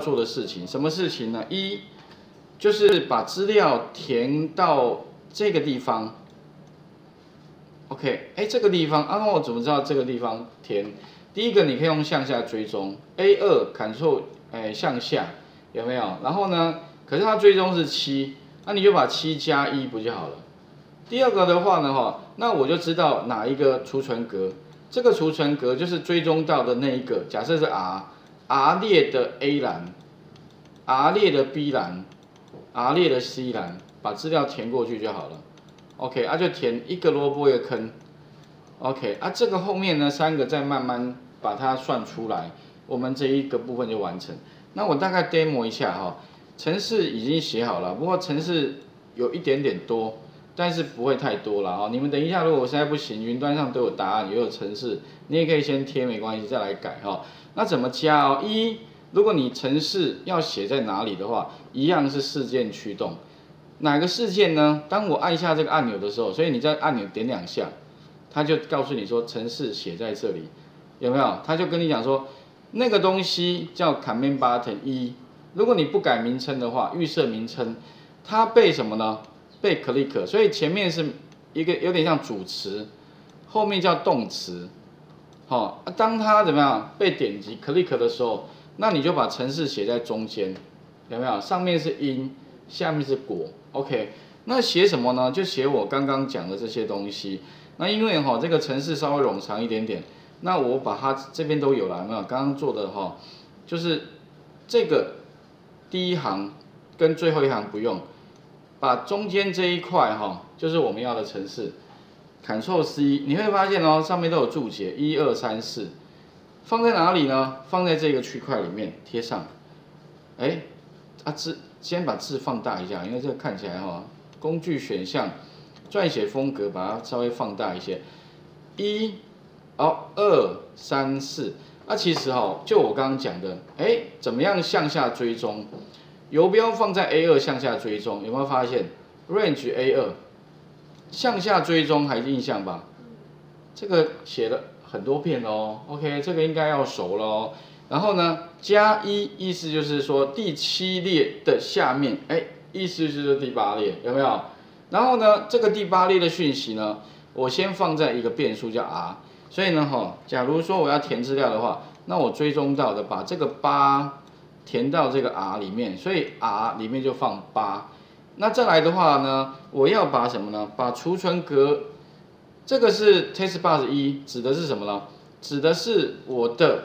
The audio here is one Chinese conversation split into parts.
做的事情，什么事情呢？一就是把资料填到这个地方。OK，哎，这个地方，啊，那我怎么知道这个地方填？第一个，你可以用向下追踪，A 二 Ctrl 哎向下，有没有？然后呢，可是它追踪是七，那你就把七加一不就好了？第二个的话呢，哈，那我就知道哪一个储存格，这个储存格就是追踪到的那一个，假设是 R R 列的 A 栏，R 列的 B 栏，R 列的 C 栏，把资料填过去就好了。OK，啊就填一个萝卜一个坑。OK，啊这个后面呢三个再慢慢把它算出来，我们这一个部分就完成。那我大概 demo 一下哈，程式已经写好了，不过程式有一点点多。但是不会太多了哦。你们等一下，如果实在不行，云端上都有答案，也有程式，你也可以先贴，没关系，再来改哈。那怎么加哦？一，如果你程式要写在哪里的话，一样是事件驱动。哪个事件呢？当我按下这个按钮的时候，所以你在按钮点两下，它就告诉你说程式写在这里，有没有？它就跟你讲说，那个东西叫 command button 一。如果你不改名称的话，预设名称，它被什么呢？被 click，所以前面是一个有点像主词，后面叫动词，好，当它怎么样被点击 click 的时候，那你就把程式写在中间，有没有？上面是因，下面是果，OK？那写什么呢？就写我刚刚讲的这些东西。那因为哈这个程式稍微冗长一点点，那我把它这边都有了，没有？刚刚做的哈，就是这个第一行跟最后一行不用。把中间这一块哈，就是我们要的程式，Ctrl C，你会发现哦，上面都有注解，一二三四，放在哪里呢？放在这个区块里面贴上。哎，啊字，先把字放大一下，因为这个看起来哈，工具选项，撰写风格，把它稍微放大一些。一，哦，二三四，啊，其实哈，就我刚刚讲的，哎，怎么样向下追踪？游标放在 A 二向下追踪，有没有发现？Range A 二向下追踪还印象吧？这个写了很多遍哦。OK，这个应该要熟了哦。然后呢，加一意思就是说第七列的下面，哎，意思就是第八列，有没有？然后呢，这个第八列的讯息呢，我先放在一个变数叫 R。所以呢，哈，假如说我要填资料的话，那我追踪到的把这个八。填到这个 R 里面，所以 R 里面就放八。那再来的话呢，我要把什么呢？把储存格，这个是 test bus 一，指的是什么呢？指的是我的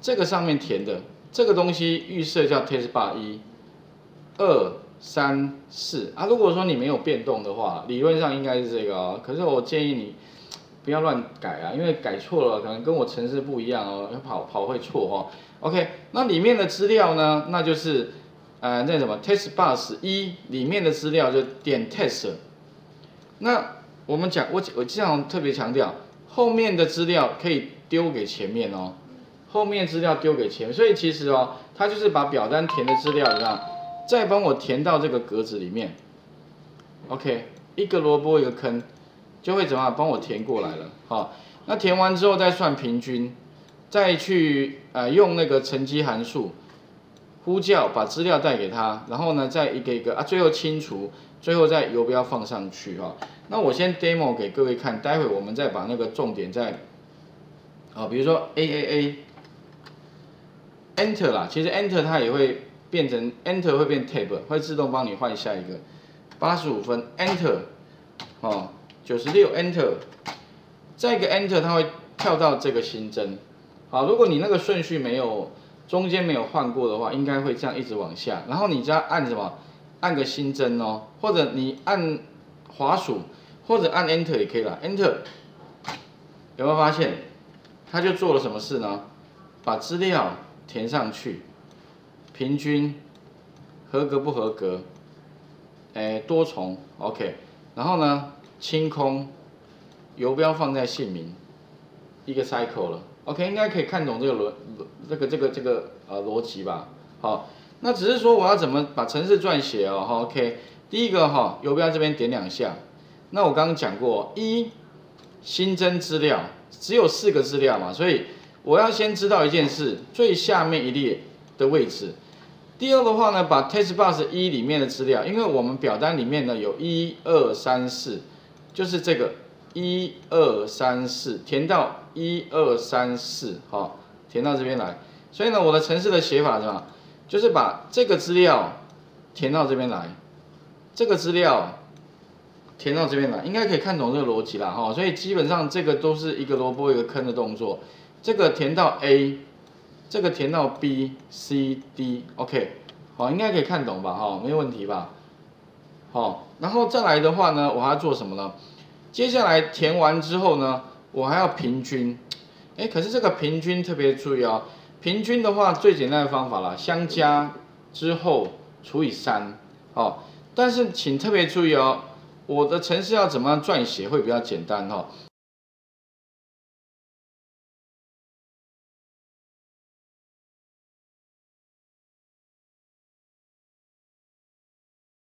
这个上面填的这个东西预设叫 test bus 一、二、三、四啊。如果说你没有变动的话，理论上应该是这个哦。可是我建议你不要乱改啊，因为改错了可能跟我程式不一样哦，要跑跑会错哦。OK，那里面的资料呢？那就是，呃，那什么 test bus 一里面的资料就点 test。那我们讲，我我经常特别强调，后面的资料可以丢给前面哦，后面资料丢给前，所以其实哦，它就是把表单填的资料怎样，再帮我填到这个格子里面。OK，一个萝卜一个坑，就会怎么样帮我填过来了。好，那填完之后再算平均。再去呃用那个乘积函数呼叫把资料带给他，然后呢再一个一个啊最后清除，最后再游标放上去哈。那我先 demo 给各位看，待会我们再把那个重点再啊，比如说 A A A Enter 啦，其实 Enter 它也会变成 Enter 会变 Tab，会自动帮你换下一个八十五分 Enter 哦九十六 Enter 再一个 Enter 它会跳到这个新增。好，如果你那个顺序没有中间没有换过的话，应该会这样一直往下。然后你再按什么？按个新增哦，或者你按滑鼠，或者按 Enter 也可以了。Enter 有没有发现？它就做了什么事呢？把资料填上去，平均合格不合格？哎，多重 OK。然后呢，清空，游标放在姓名，一个 cycle 了。OK，应该可以看懂这个逻这个这个这个呃逻辑吧？好，那只是说我要怎么把程式撰写哦？好，OK，第一个哈，游标这边点两下。那我刚刚讲过，一新增资料只有四个资料嘛，所以我要先知道一件事，最下面一列的位置。第二的话呢，把 test bus 一里面的资料，因为我们表单里面呢有一二三四，就是这个一二三四填到一二三四，哈，填到这边来。所以呢，我的程式的写法是吧？就是把这个资料填到这边来，这个资料填到这边来，应该可以看懂这个逻辑啦，哈。所以基本上这个都是一个萝卜一个坑的动作，这个填到 A。这个填到 B、C、D，OK，好，应该可以看懂吧？哈，没问题吧？好，然后再来的话呢，我还要做什么呢？接下来填完之后呢，我还要平均。哎，可是这个平均特别注意哦，平均的话最简单的方法啦，相加之后除以三，哦，但是请特别注意哦，我的程式要怎么样撰写会比较简单哦？